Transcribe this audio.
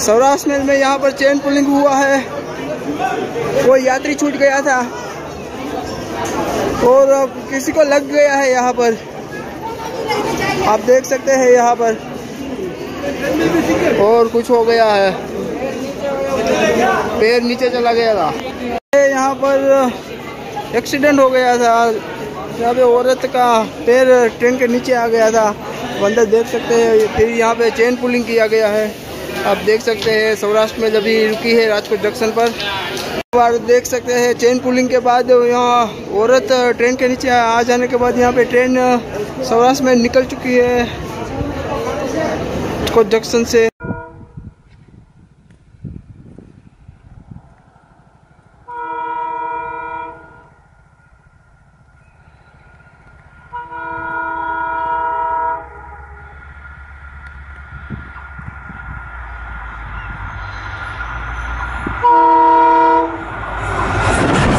सौराष्ट्र में यहाँ पर चेन पुलिंग हुआ है। वो यात्री छूट गया था। और किसी को लग गया है यहाँ पर। आप देख सकते हैं यहाँ पर। और कुछ हो गया है। पैर नीचे चला गया था। यहाँ पर एक्सीडेंट हो गया था। यहाँ पे औरत का पैर ट्रेन के नीचे आ गया था। बंदर देख सकते हैं, फिर यहाँ पे चेन पुलिंग किया गया है। आप देख सकते हैं, सौराष्ट्र में जब रुकी है राजकोट जंक्शन पर बार देख सकते हैं चेन पुलिंग के बाद यहाँ औरत ट्रेन के नीचे आ जाने के बाद यहाँ पे ट्रेन सौराष्ट्र में निकल चुकी है, राजकोट जंक्शन से।